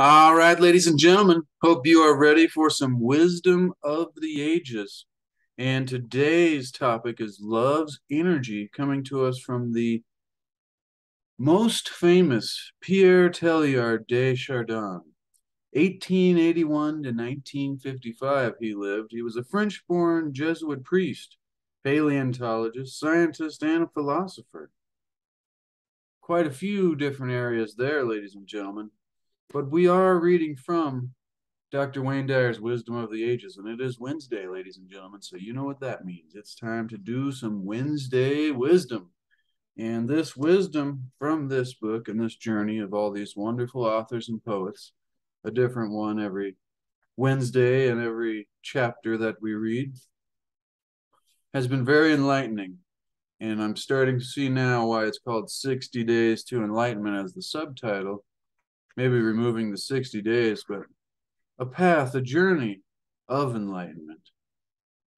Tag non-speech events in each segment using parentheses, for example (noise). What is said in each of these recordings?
All right, ladies and gentlemen, hope you are ready for some wisdom of the ages. And today's topic is love's energy coming to us from the most famous Pierre Teilhard de Chardin. 1881 to 1955, he lived. He was a French born Jesuit priest, paleontologist, scientist, and a philosopher. Quite a few different areas there, ladies and gentlemen. But we are reading from Dr. Wayne Dyer's Wisdom of the Ages, and it is Wednesday, ladies and gentlemen, so you know what that means. It's time to do some Wednesday wisdom. And this wisdom from this book and this journey of all these wonderful authors and poets, a different one every Wednesday and every chapter that we read, has been very enlightening. And I'm starting to see now why it's called 60 Days to Enlightenment as the subtitle maybe removing the 60 days, but a path, a journey of enlightenment,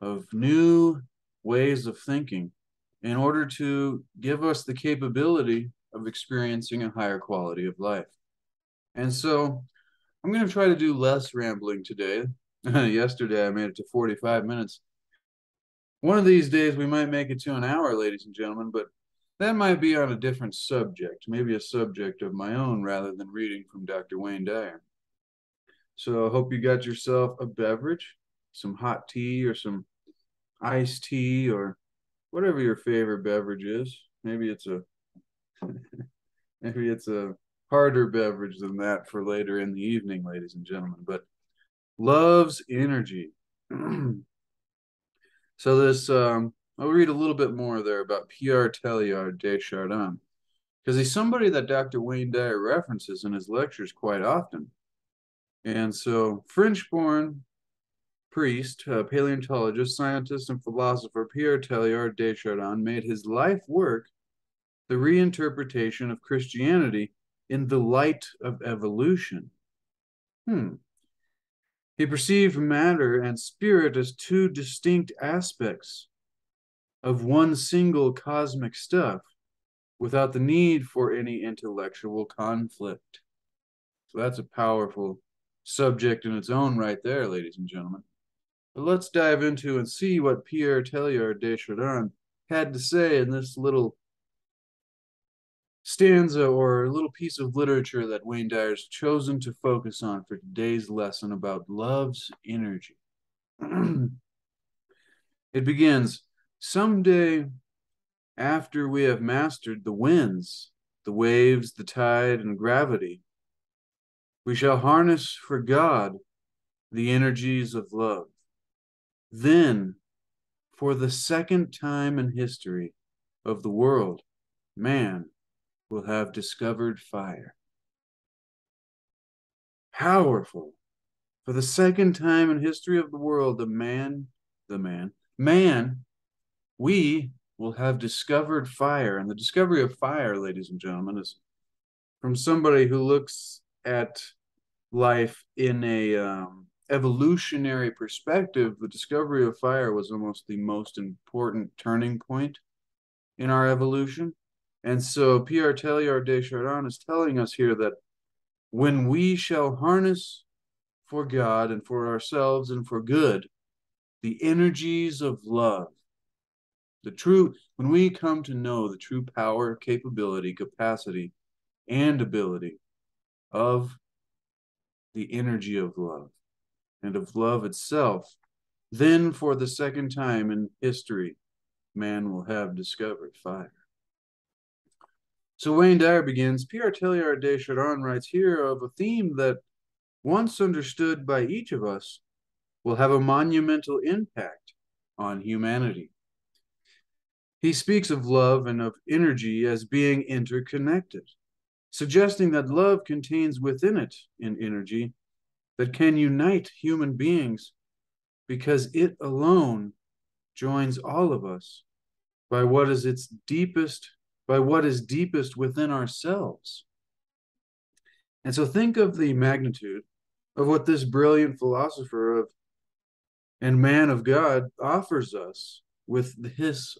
of new ways of thinking in order to give us the capability of experiencing a higher quality of life. And so I'm going to try to do less rambling today. (laughs) Yesterday I made it to 45 minutes. One of these days we might make it to an hour, ladies and gentlemen, but that might be on a different subject, maybe a subject of my own rather than reading from Dr. Wayne Dyer. So I hope you got yourself a beverage, some hot tea or some iced tea or whatever your favorite beverage is. Maybe it's a (laughs) maybe it's a harder beverage than that for later in the evening, ladies and gentlemen. But love's energy. (clears throat) so this um, I'll read a little bit more there about Pierre Teilhard de Chardin, because he's somebody that Dr. Wayne Dyer references in his lectures quite often. And so, French born priest, uh, paleontologist, scientist, and philosopher Pierre Teilhard de Chardin made his life work the reinterpretation of Christianity in the light of evolution. Hmm. He perceived matter and spirit as two distinct aspects of one single cosmic stuff without the need for any intellectual conflict. So that's a powerful subject in its own right there, ladies and gentlemen. But let's dive into and see what Pierre Teilhard de Chardin had to say in this little stanza or little piece of literature that Wayne Dyer's chosen to focus on for today's lesson about love's energy. (clears throat) it begins someday after we have mastered the winds, the waves, the tide, and gravity, we shall harness for God the energies of love. Then, for the second time in history of the world, man will have discovered fire. Powerful. For the second time in history of the world, the man, the man, man we will have discovered fire. And the discovery of fire, ladies and gentlemen, is from somebody who looks at life in a um, evolutionary perspective. The discovery of fire was almost the most important turning point in our evolution. And so Pierre Teilhard de Chardin is telling us here that when we shall harness for God and for ourselves and for good the energies of love, the true, when we come to know the true power, capability, capacity, and ability of the energy of love and of love itself, then for the second time in history, man will have discovered fire. So Wayne Dyer begins Pierre Teilhard de Chardin writes here of a theme that, once understood by each of us, will have a monumental impact on humanity. He speaks of love and of energy as being interconnected, suggesting that love contains within it an energy that can unite human beings because it alone joins all of us by what is its deepest by what is deepest within ourselves. And so think of the magnitude of what this brilliant philosopher of and man of god offers us with his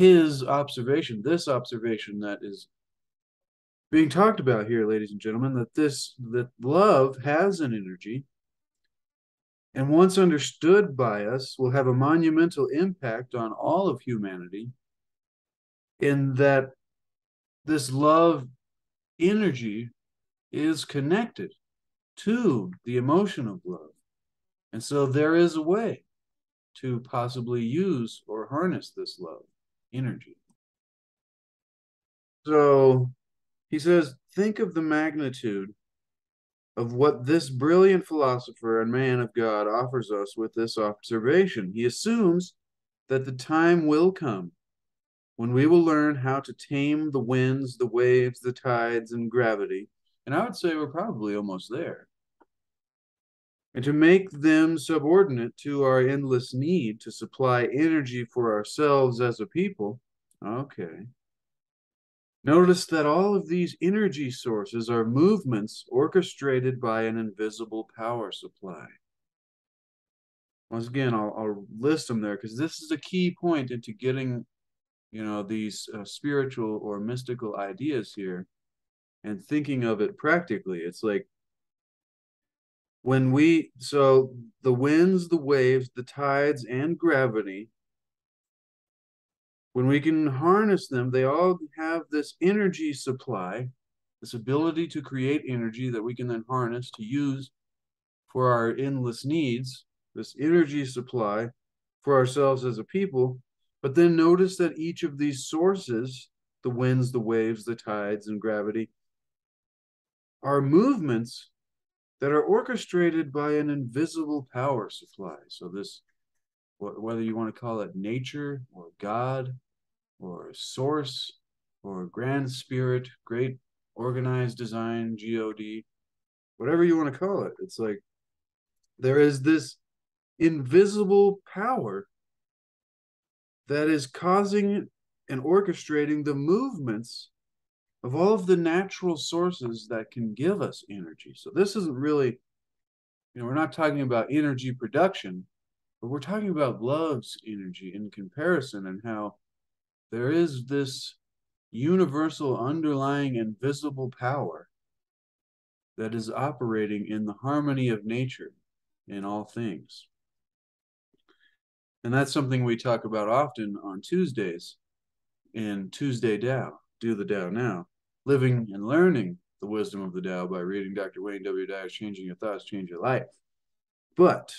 his observation, this observation that is being talked about here, ladies and gentlemen, that this that love has an energy and once understood by us will have a monumental impact on all of humanity in that this love energy is connected to the emotion of love. And so there is a way to possibly use or harness this love energy. So he says, think of the magnitude of what this brilliant philosopher and man of God offers us with this observation. He assumes that the time will come when we will learn how to tame the winds, the waves, the tides, and gravity. And I would say we're probably almost there. And to make them subordinate to our endless need to supply energy for ourselves as a people. Okay. Notice that all of these energy sources are movements orchestrated by an invisible power supply. Once again, I'll, I'll list them there because this is a key point into getting, you know, these uh, spiritual or mystical ideas here and thinking of it practically. It's like when we, so the winds, the waves, the tides, and gravity when we can harness them, they all have this energy supply, this ability to create energy that we can then harness to use for our endless needs, this energy supply for ourselves as a people. But then notice that each of these sources, the winds, the waves, the tides, and gravity, are movements that are orchestrated by an invisible power supply. So this whether you want to call it nature or God or source or grand spirit, great organized design, God, whatever you want to call it. It's like there is this invisible power that is causing and orchestrating the movements of all of the natural sources that can give us energy. So this isn't really, you know, we're not talking about energy production, but we're talking about love's energy in comparison and how there is this universal underlying invisible power that is operating in the harmony of nature in all things. And that's something we talk about often on Tuesdays in Tuesday Tao, Do the Tao Now, living and learning the wisdom of the Tao by reading Dr. Wayne W. Dyer's Changing Your Thoughts, Change Your Life. But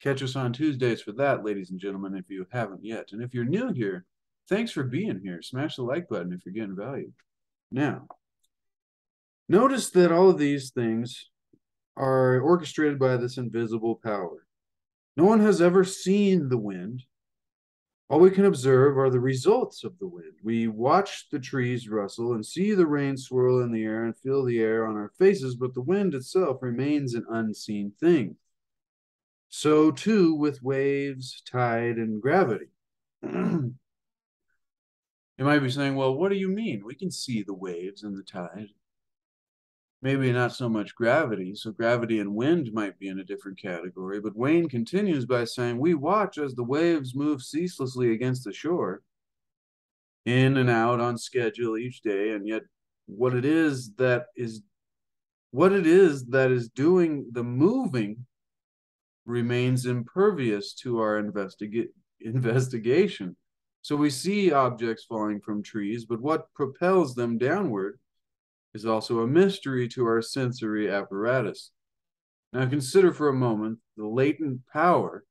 catch us on Tuesdays for that, ladies and gentlemen, if you haven't yet. And if you're new here, thanks for being here. Smash the like button if you're getting value. Now, notice that all of these things are orchestrated by this invisible power. No one has ever seen the wind. All we can observe are the results of the wind. We watch the trees rustle and see the rain swirl in the air and feel the air on our faces, but the wind itself remains an unseen thing. So, too, with waves, tide, and gravity. (clears throat) You might be saying, well, what do you mean? We can see the waves and the tide. Maybe not so much gravity, so gravity and wind might be in a different category. But Wayne continues by saying, We watch as the waves move ceaselessly against the shore, in and out on schedule each day, and yet what it is that is what it is that is doing the moving remains impervious to our investiga- investigation. So we see objects falling from trees, but what propels them downward is also a mystery to our sensory apparatus. Now consider for a moment the latent power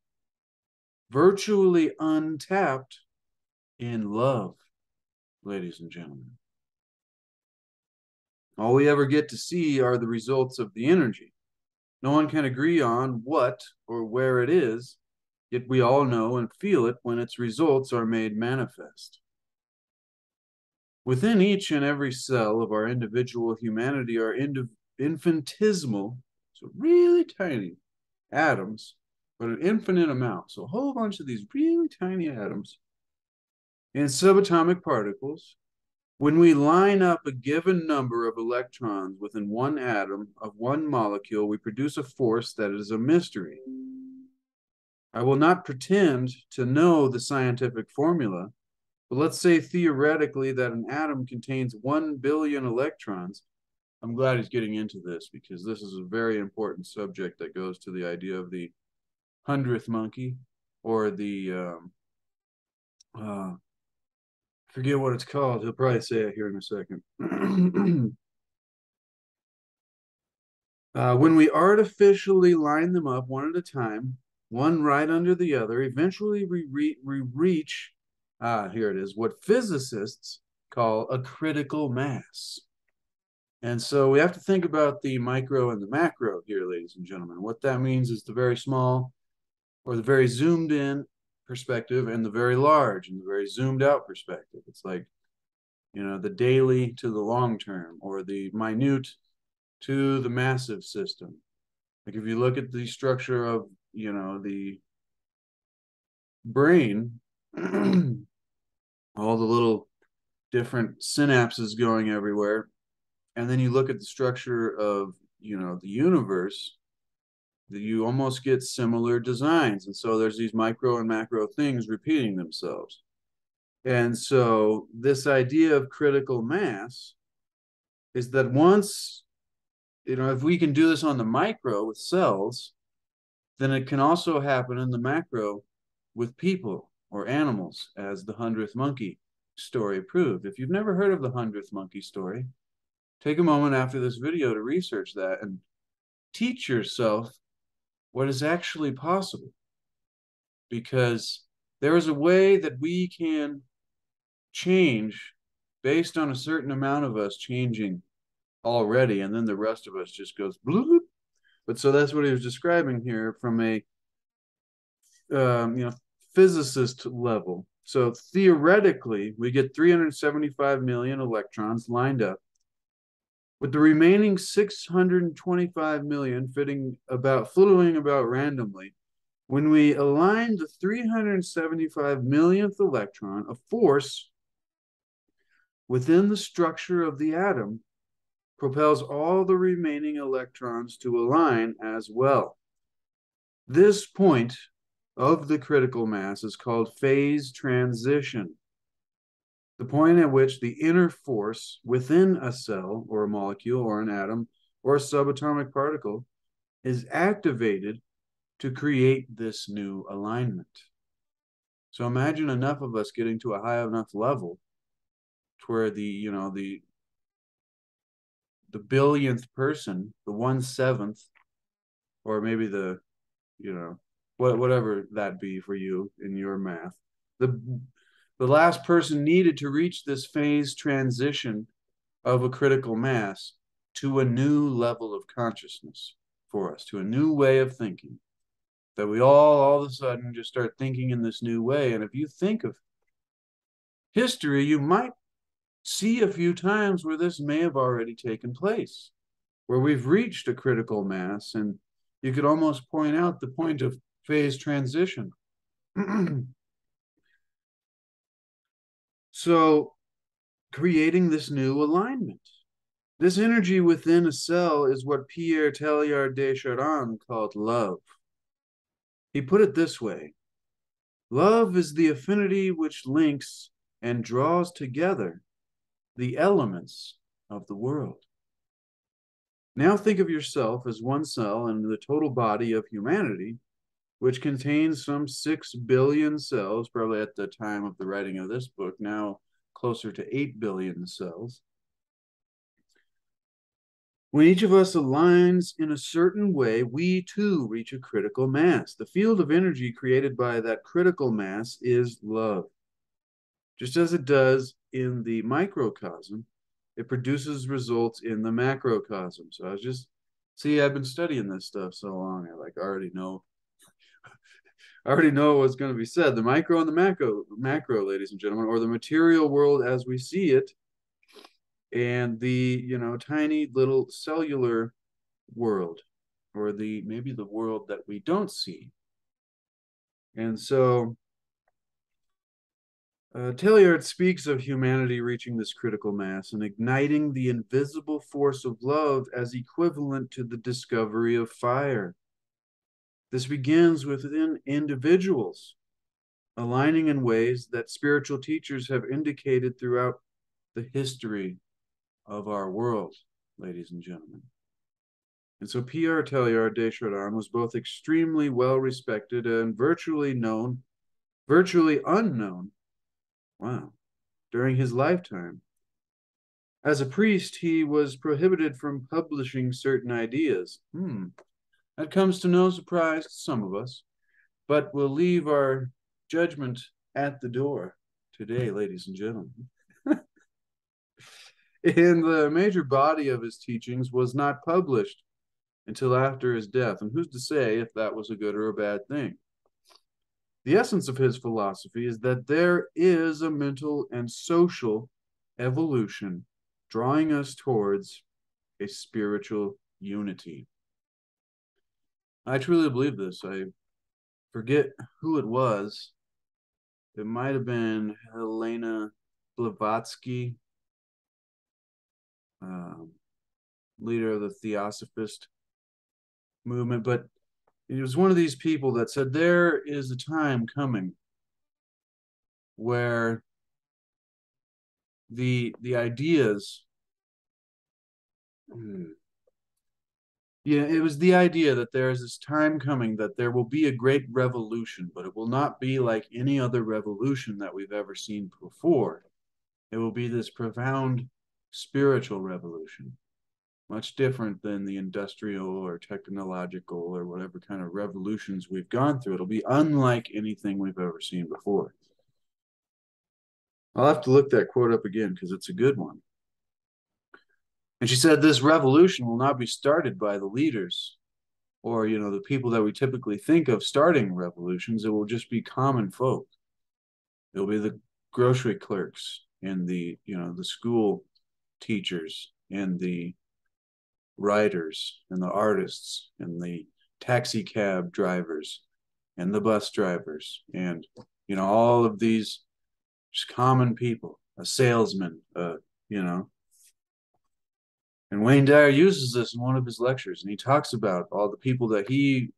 virtually untapped in love, ladies and gentlemen. All we ever get to see are the results of the energy. No one can agree on what or where it is, Yet we all know and feel it when its results are made manifest. Within each and every cell of our individual humanity are infinitesimal, so really tiny atoms, but an infinite amount. So a whole bunch of these really tiny atoms and subatomic particles. When we line up a given number of electrons within one atom of one molecule, we produce a force that is a mystery. I will not pretend to know the scientific formula, But let's say theoretically that an atom contains 1 billion electrons. I'm glad he's getting into this because this is a very important subject that goes to the idea of the hundredth monkey or the um, uh, forget what it's called. He'll probably say it here in a second. (clears throat) uh, when we artificially line them up one at a time, one right under the other, eventually we, re- we reach, ah, here it is, what physicists call a critical mass. And so we have to think about the micro and the macro here, ladies and gentlemen. What that means is the very small or the very zoomed in perspective and the very large and the very zoomed out perspective. It's like, you know, the daily to the long term or the minute to the massive system. Like if you look at the structure of, you know, the brain, (clears throat) all the little different synapses going everywhere, and then you look at the structure of, you know, the universe, you almost get similar designs. And so there's these micro and macro things repeating themselves. And so this idea of critical mass is that once, you know, if we can do this on the micro with cells, then it can also happen in the macro with people or animals, as the hundredth monkey story proved. If you've never heard of the hundredth monkey story, take a moment after this video to research that and teach yourself what is actually possible. Because there is a way that we can change based on a certain amount of us changing already, and then the rest of us just goes bloop. But so that's what he was describing here from a um, you know physicist level. So theoretically, we get 375 million electrons lined up with the remaining 625 million fitting about flowing about randomly, when we align the 375 millionth electron, a force within the structure of the atom propels all the remaining electrons to align as well. This point of the critical mass is called phase transition the point at which the inner force within a cell or a molecule or an atom or a subatomic particle is activated to create this new alignment. So imagine enough of us getting to a high enough level to where the, you know, the the billionth person, the one seventh, or maybe the, you know, what whatever that be for you in your math, the the last person needed to reach this phase transition of a critical mass to a new level of consciousness for us, to a new way of thinking. That we all, all of a sudden, just start thinking in this new way. And if you think of history, you might see a few times where this may have already taken place, where we've reached a critical mass. And you could almost point out the point of phase transition. (clears throat) So, creating this new alignment. This energy within a cell is what Pierre Teilhard de Chardin called love. He put it this way Love is the affinity which links and draws together the elements of the world. Now think of yourself as one cell in the total body of humanity which contains some 6 billion cells, probably at the time of the writing of this book, now closer to 8 billion cells. When each of us aligns in a certain way, we too reach a critical mass. The field of energy created by that critical mass is love. Just as it does in the microcosm, it produces results in the macrocosm. So I was just, see, I've been studying this stuff so long, I like already know I already know what's going to be said. The micro and the macro, macro, ladies and gentlemen, or the material world as we see it, and the you know tiny little cellular world, or the maybe the world that we don't see. And so, uh, speaks of humanity reaching this critical mass and igniting the invisible force of love as equivalent to the discovery of fire. This begins within individuals aligning in ways that spiritual teachers have indicated throughout the history of our world, ladies and gentlemen. And so Pierre Teilhard de Chardin was both extremely well respected and virtually known, virtually unknown, wow, during his lifetime. As a priest, he was prohibited from publishing certain ideas. Hmm, that comes to no surprise to some of us, but we'll leave our judgment at the door today, ladies and gentlemen. (laughs) and the major body of his teachings was not published until after his death. And who's to say if that was a good or a bad thing? The essence of his philosophy is that there is a mental and social evolution drawing us towards a spiritual unity. I truly believe this. I forget who it was. It might have been Helena Blavatsky, um, leader of the Theosophist movement, but it was one of these people that said there is a time coming where the the ideas hmm, yeah it was the idea that there is this time coming that there will be a great revolution but it will not be like any other revolution that we've ever seen before it will be this profound spiritual revolution much different than the industrial or technological or whatever kind of revolutions we've gone through. It'll be unlike anything we've ever seen before. I'll have to look that quote up again because it's a good one. And she said, This revolution will not be started by the leaders or, you know, the people that we typically think of starting revolutions. It will just be common folk. It'll be the grocery clerks and the, you know, the school teachers and the writers and the artists and the taxi cab drivers and the bus drivers and you know all of these just common people a salesman uh you know and wayne dyer uses this in one of his lectures and he talks about all the people that he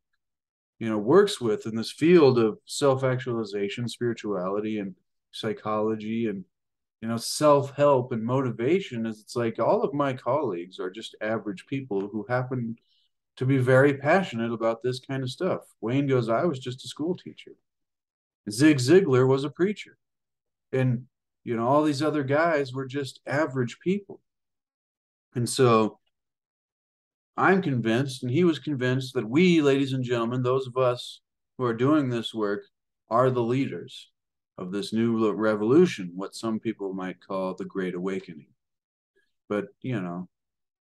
you know works with in this field of self-actualization spirituality and psychology and you know self-help and motivation is it's like all of my colleagues are just average people who happen to be very passionate about this kind of stuff. Wayne goes i was just a school teacher. Zig ziglar was a preacher. And you know all these other guys were just average people and so i'm convinced and he was convinced that we ladies and gentlemen those of us who are doing this work are the leaders of this new revolution, what some people might call the Great Awakening. But, you know,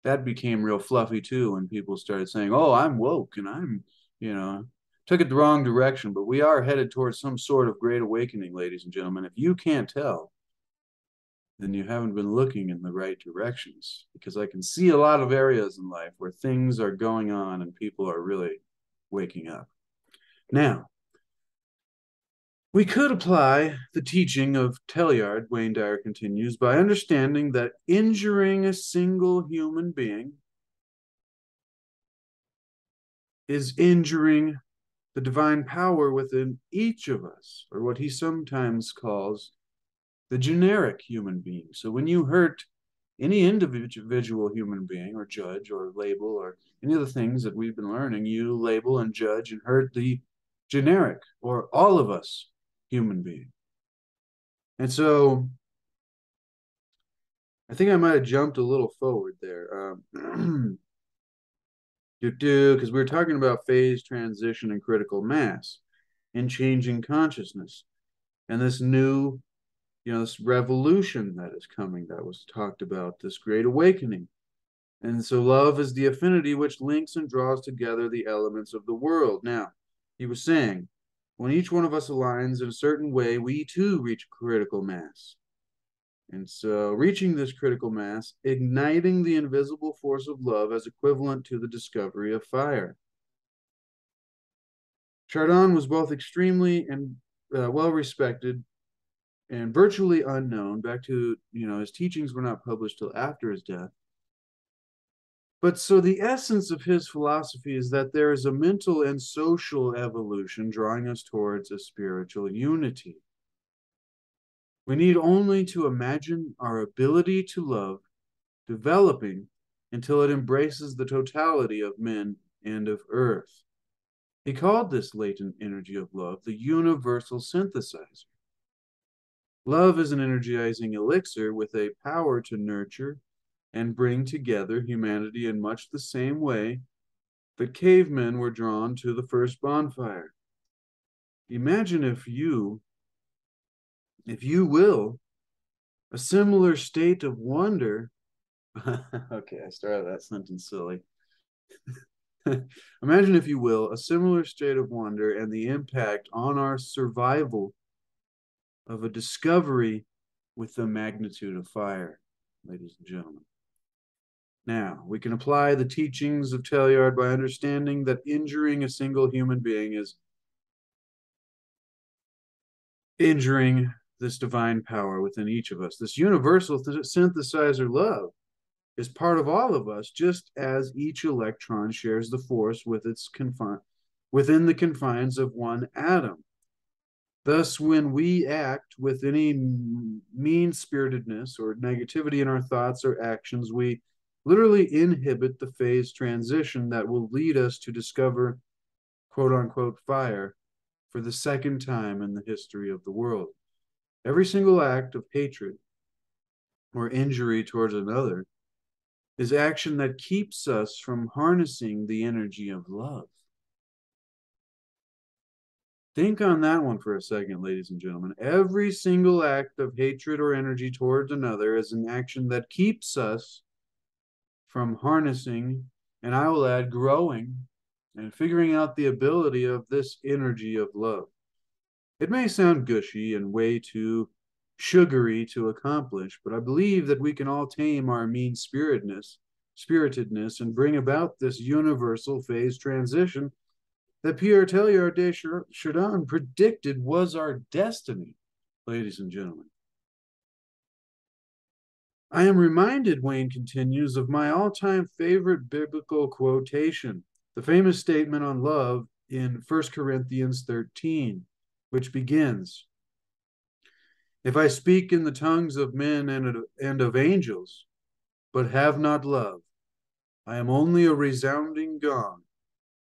that became real fluffy too when people started saying, oh, I'm woke and I'm, you know, took it the wrong direction. But we are headed towards some sort of Great Awakening, ladies and gentlemen. If you can't tell, then you haven't been looking in the right directions because I can see a lot of areas in life where things are going on and people are really waking up. Now, we could apply the teaching of Teilhard, Wayne Dyer continues, by understanding that injuring a single human being is injuring the divine power within each of us, or what he sometimes calls the generic human being. So when you hurt any individual human being, or judge, or label, or any of the things that we've been learning, you label and judge and hurt the generic, or all of us human being. And so I think I might have jumped a little forward there. Um, (clears throat) because we were talking about phase transition and critical mass and changing consciousness and this new you know this revolution that is coming that was talked about this great awakening and so love is the affinity which links and draws together the elements of the world now he was saying when each one of us aligns in a certain way, we too reach critical mass. And so, reaching this critical mass, igniting the invisible force of love as equivalent to the discovery of fire. Chardin was both extremely and uh, well respected and virtually unknown. Back to, you know, his teachings were not published till after his death. But so the essence of his philosophy is that there is a mental and social evolution drawing us towards a spiritual unity. We need only to imagine our ability to love developing until it embraces the totality of men and of earth. He called this latent energy of love the universal synthesizer. Love is an energizing elixir with a power to nurture and bring together humanity in much the same way that cavemen were drawn to the first bonfire. Imagine if you, if you will, a similar state of wonder. (laughs) okay, I started that sentence silly. (laughs) Imagine, if you will, a similar state of wonder and the impact on our survival of a discovery with the magnitude of fire, ladies and gentlemen. Now, we can apply the teachings of Teilhard by understanding that injuring a single human being is injuring this divine power within each of us. This universal synthesizer love is part of all of us, just as each electron shares the force with its confine within the confines of one atom. Thus, when we act with any mean spiritedness or negativity in our thoughts or actions, we literally inhibit the phase transition that will lead us to discover quote unquote fire for the second time in the history of the world. Every single act of hatred or injury towards another is action that keeps us from harnessing the energy of love. Think on that one for a second, ladies and gentlemen. Every single act of hatred or energy towards another is an action that keeps us from harnessing, and I will add growing and figuring out the ability of this energy of love. It may sound gushy and way too sugary to accomplish, but I believe that we can all tame our mean spiritedness, spiritedness and bring about this universal phase transition that Pierre Teilhard de Chardin predicted was our destiny, ladies and gentlemen. I am reminded, Wayne continues, of my all time favorite biblical quotation, the famous statement on love in 1 Corinthians 13, which begins If I speak in the tongues of men and and of angels, but have not love, I am only a resounding gong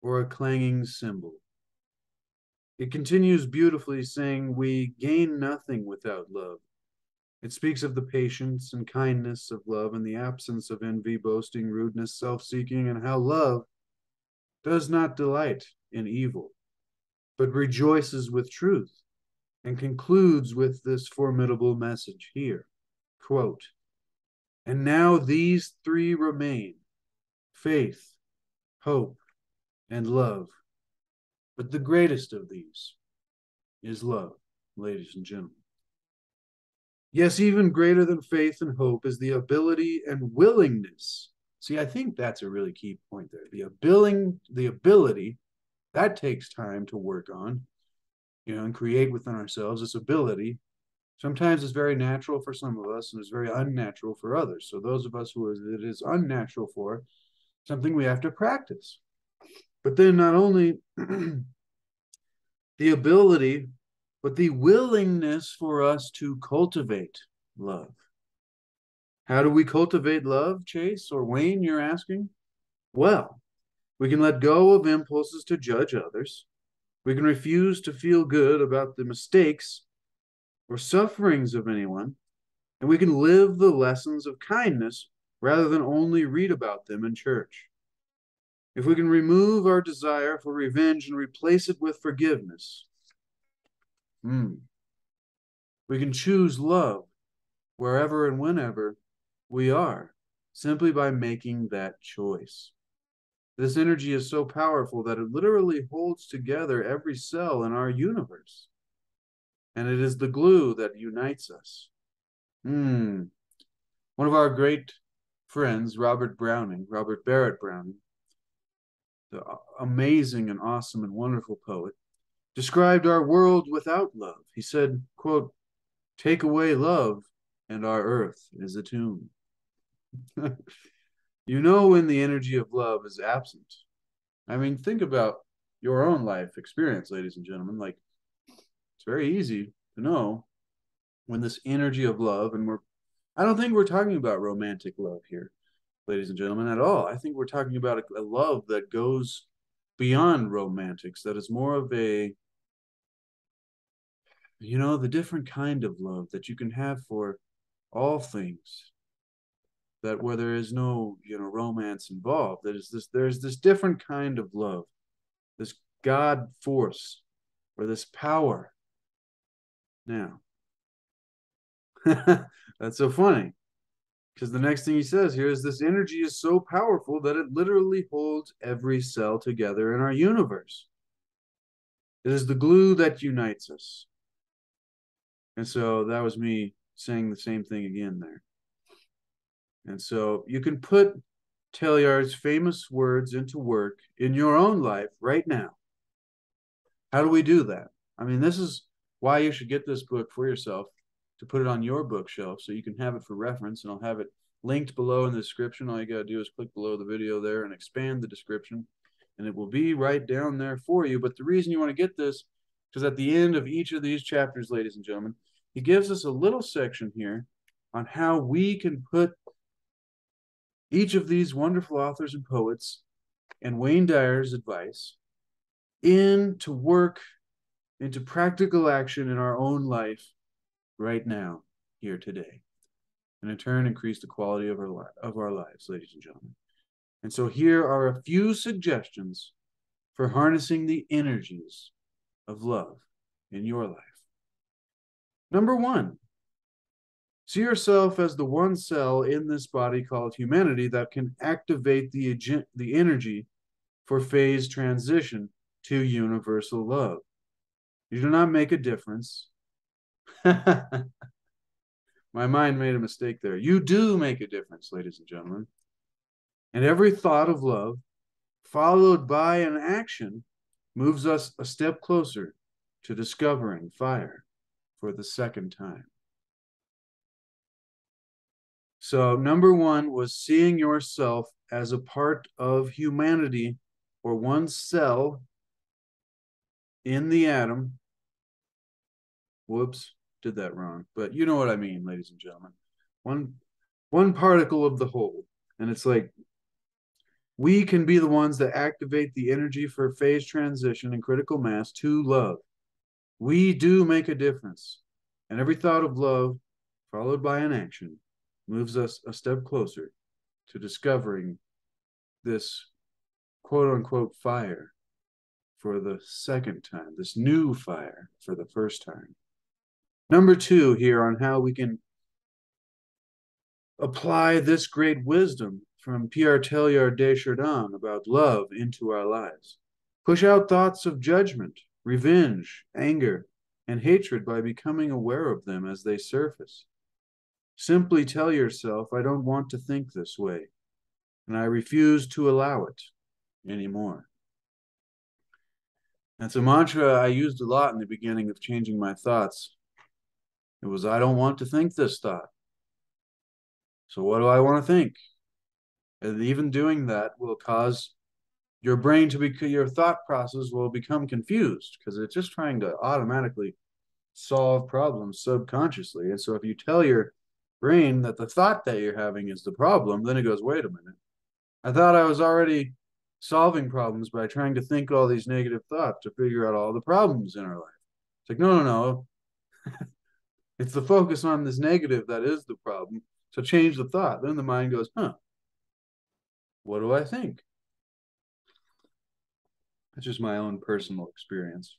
or a clanging cymbal. It continues beautifully, saying, We gain nothing without love. It speaks of the patience and kindness of love and the absence of envy, boasting, rudeness, self seeking, and how love does not delight in evil, but rejoices with truth, and concludes with this formidable message here quote, And now these three remain faith, hope, and love. But the greatest of these is love, ladies and gentlemen. Yes, even greater than faith and hope is the ability and willingness. See, I think that's a really key point there. The ability, the ability that takes time to work on, you know, and create within ourselves this ability. Sometimes it's very natural for some of us and it's very unnatural for others. So those of us who it is unnatural for, something we have to practice. But then not only (clears throat) the ability but the willingness for us to cultivate love. How do we cultivate love, Chase or Wayne? You're asking? Well, we can let go of impulses to judge others. We can refuse to feel good about the mistakes or sufferings of anyone. And we can live the lessons of kindness rather than only read about them in church. If we can remove our desire for revenge and replace it with forgiveness, Mm. We can choose love wherever and whenever we are simply by making that choice. This energy is so powerful that it literally holds together every cell in our universe. And it is the glue that unites us. Hmm. One of our great friends, Robert Browning, Robert Barrett Browning, the amazing and awesome and wonderful poet, described our world without love. He said, quote, take away love and our earth is a tomb. (laughs) You know when the energy of love is absent. I mean, think about your own life experience, ladies and gentlemen. Like, it's very easy to know when this energy of love, and we're, I don't think we're talking about romantic love here, ladies and gentlemen, at all. I think we're talking about a, a love that goes beyond romantics, that is more of a, you know, the different kind of love that you can have for all things. That where there is no you know romance involved there's this there's this different kind of love this god force or this power. Now (laughs) that's so funny because the next thing he says here is this energy is so powerful that it literally holds every cell together in our universe it is the glue that unites us and so that was me saying the same thing again there and so you can put Teilhard's famous words into work in your own life right now. How do we do that? I mean, this is why you should get this book for yourself to put it on your bookshelf so you can have it for reference. And I'll have it linked below in the description. All you got to do is click below the video there and expand the description, and it will be right down there for you. But the reason you want to get this, because at the end of each of these chapters, ladies and gentlemen, he gives us a little section here on how we can put each of these wonderful authors and poets and Wayne Dyer's advice into work, into practical action in our own life right now, here today. And in turn, increase the quality of our, li- of our lives, ladies and gentlemen. And so here are a few suggestions for harnessing the energies of love in your life. Number one, See yourself as the one cell in this body called humanity that can activate the, the energy for phase transition to universal love. You do not make a difference. (laughs) My mind made a mistake there. You do make a difference, ladies and gentlemen. And every thought of love, followed by an action, moves us a step closer to discovering fire for the second time. So, number one was seeing yourself as a part of humanity or one cell in the atom. Whoops, did that wrong. But you know what I mean, ladies and gentlemen. One one particle of the whole. And it's like we can be the ones that activate the energy for phase transition and critical mass to love. We do make a difference. And every thought of love, followed by an action, moves us a step closer to discovering this quote unquote fire for the second time, this new fire for the first time. Number two, here on how we can apply this great wisdom from Pierre Teilhard de Chardin about love into our lives. Push out thoughts of judgment, revenge, anger, and hatred by becoming aware of them as they surface. Simply tell yourself, I don't want to think this way, and I refuse to allow it anymore. That's a mantra I used a lot in the beginning of changing my thoughts. It was, I don't want to think this thought. So, what do I want to think? And even doing that will cause your brain to be, your thought process will become confused because it's just trying to automatically solve problems subconsciously. And so, if you tell your brain that the thought that you're having is the problem, then it goes, wait a minute. I thought I was already solving problems by trying to think all these negative thoughts to figure out all the problems in our life. It's like, no, no, no. It's the focus on this negative that is the problem. So change the thought. Then the mind goes, huh, what do I think? That's just my own personal experience.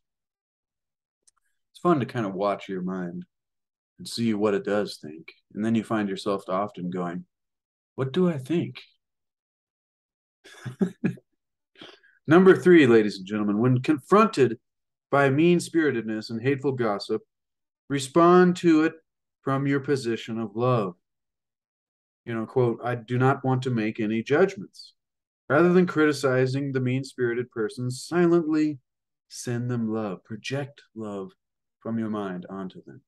It's fun to kind of watch your mind and see what it does think. And then you find yourself often going, What do I think? (laughs) Number three, ladies and gentlemen, when confronted by mean spiritedness and hateful gossip, respond to it from your position of love. You know, quote, I do not want to make any judgments. Rather than criticizing the mean spirited person, silently send them love, project love from your mind onto them.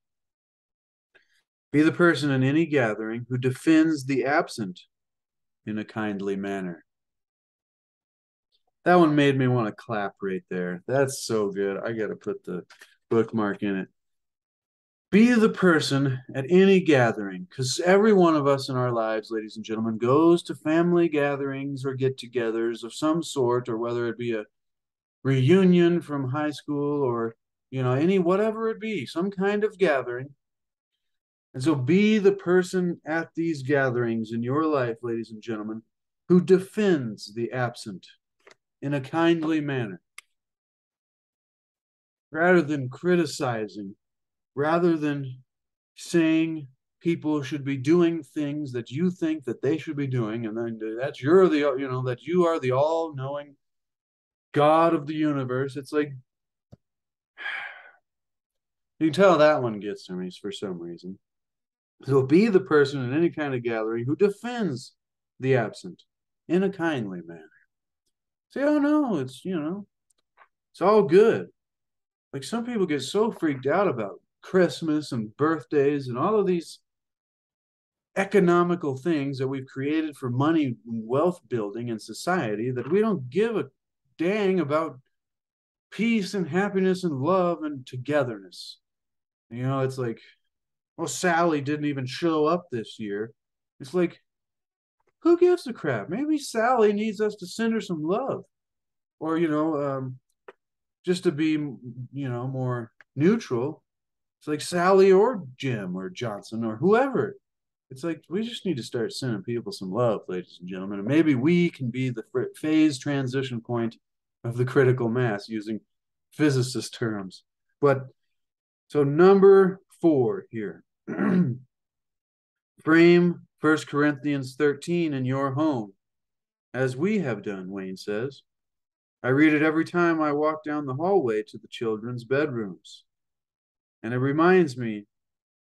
Be the person in any gathering who defends the absent in a kindly manner. That one made me want to clap right there. That's so good. I got to put the bookmark in it. Be the person at any gathering, because every one of us in our lives, ladies and gentlemen, goes to family gatherings or get togethers of some sort, or whether it be a reunion from high school or, you know, any whatever it be, some kind of gathering. And so be the person at these gatherings in your life, ladies and gentlemen, who defends the absent in a kindly manner rather than criticizing, rather than saying people should be doing things that you think that they should be doing and then that's you're the you know that you are the all-knowing god of the universe it's like (sighs) you can tell that one gets to me for some reason. So be the person in any kind of gathering who defends the absent in a kindly manner. Say oh no it's you know it's all good. Like some people get so freaked out about Christmas and birthdays and all of these economical things that we've created for money and wealth building in society that we don't give a dang about peace and happiness and love and togetherness. You know, it's like, well, Sally didn't even show up this year. It's like, who gives a crap? Maybe Sally needs us to send her some love. Or, you know, um, just to be, you know, more neutral, it's like Sally or Jim or Johnson or whoever. It's like we just need to start sending people some love, ladies and gentlemen, and maybe we can be the phase transition point of the critical mass using physicist terms. But so number four here, (clears throat) frame First Corinthians 13 in your home, as we have done, Wayne says. I read it every time I walk down the hallway to the children's bedrooms. And it reminds me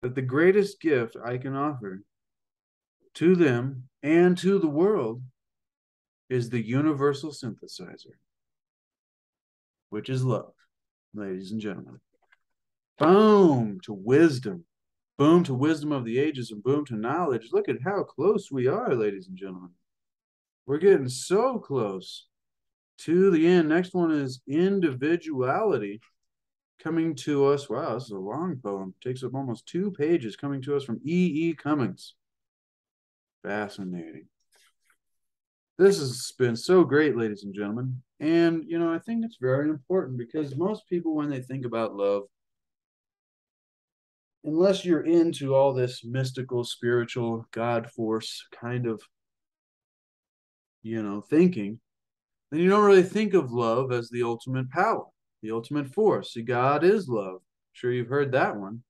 that the greatest gift I can offer to them and to the world is the universal synthesizer, which is love, ladies and gentlemen. Boom to wisdom. Boom to wisdom of the ages and boom to knowledge. Look at how close we are, ladies and gentlemen. We're getting so close to the end. Next one is individuality coming to us. Wow, this is a long poem. Takes up almost two pages coming to us from E. E. Cummings. Fascinating. This has been so great, ladies and gentlemen. And, you know, I think it's very important because most people, when they think about love, unless you're into all this mystical, spiritual, God force kind of, you know, thinking, then you don't really think of love as the ultimate power, the ultimate force. See, God is love. I'm sure you've heard that one.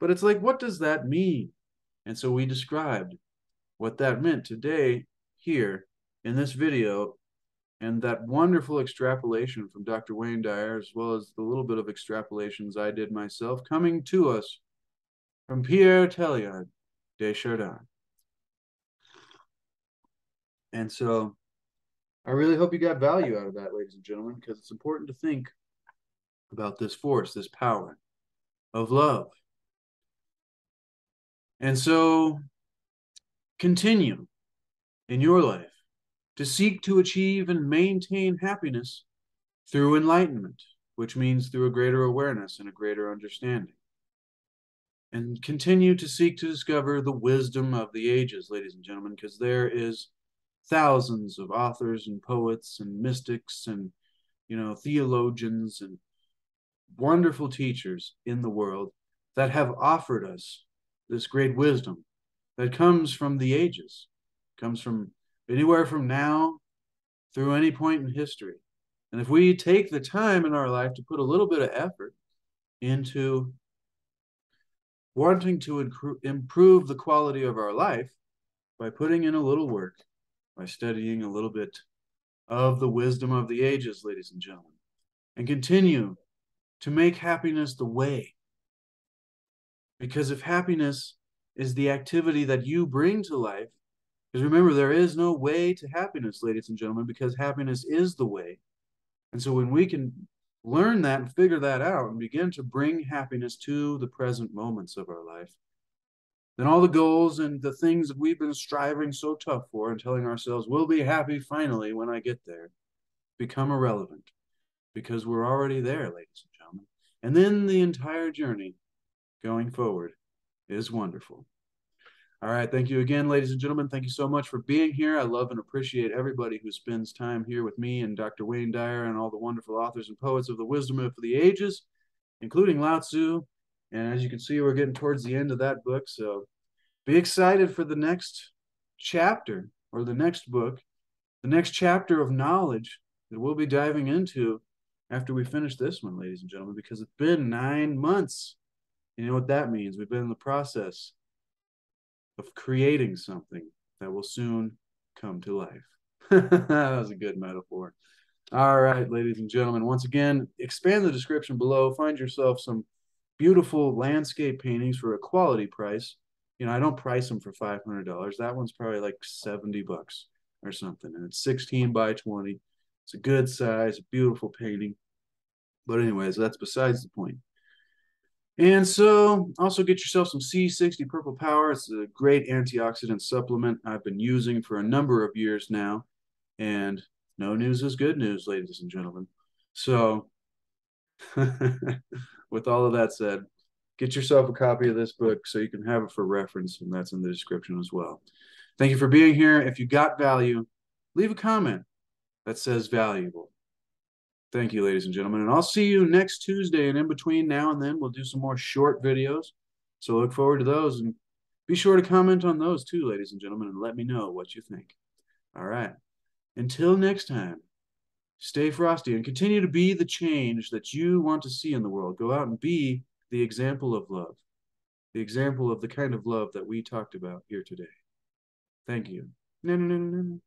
But it's like, what does that mean? And so we described what that meant today here in this video and that wonderful extrapolation from Dr. Wayne Dyer, as well as the little bit of extrapolations I did myself, coming to us from Pierre Teilhard de Chardin. And so I really hope you got value out of that, ladies and gentlemen, because it's important to think about this force, this power of love. And so continue in your life to seek to achieve and maintain happiness through enlightenment, which means through a greater awareness and a greater understanding. And continue to seek to discover the wisdom of the ages, ladies and gentlemen, because there is thousands of authors and poets and mystics and you know theologians and wonderful teachers in the world that have offered us this great wisdom that comes from the ages comes from anywhere from now through any point in history. And if we take the time in our life to put a little bit of effort into wanting to improve the quality of our life by putting in a little work by studying a little bit of the wisdom of the ages, ladies and gentlemen, and continue to make happiness the way. Because if happiness is the activity that you bring to life, because remember, there is no way to happiness, ladies and gentlemen, because happiness is the way. And so when we can learn that and figure that out and begin to bring happiness to the present moments of our life, then all the goals and the things that we've been striving so tough for and telling ourselves we'll be happy finally when I get there become irrelevant because we're already there, ladies. And then the entire journey going forward is wonderful. All right. Thank you again, ladies and gentlemen. Thank you so much for being here. I love and appreciate everybody who spends time here with me and Dr. Wayne Dyer and all the wonderful authors and poets of the wisdom of the ages, including Lao Tzu. And as you can see, we're getting towards the end of that book. So be excited for the next chapter or the next book, the next chapter of knowledge that we'll be diving into after we finish this one, ladies and gentlemen, because it's been nine months. You know what that means? We've been in the process of creating something that will soon come to life. (laughs) that was a good metaphor. All right, ladies and gentlemen, once again, expand the description below. Find yourself some beautiful landscape paintings for a quality price. You know, I don't price them for $500. That one's probably like 70 bucks or something. And it's 16 by 20. It's a good size, beautiful painting. But anyways, that's besides the point. And so also get yourself some C60 Purple Power. It's a great antioxidant supplement I've been using for a number of years now. And no news is good news, ladies and gentlemen. So (laughs) with all of that said, get yourself a copy of this book so you can have it for reference, and that's in the description as well. Thank you for being here. If you got value, leave a comment that says valuable. Thank you, ladies and gentlemen. And I'll see you next Tuesday. And in between now and then, we'll do some more short videos. So look forward to those. And be sure to comment on those too, ladies and gentlemen, and let me know what you think. All right. Until next time, stay frosty and continue to be the change that you want to see in the world. Go out and be the example of love, the example of the kind of love that we talked about here today. Thank you. No, no, no, no, no.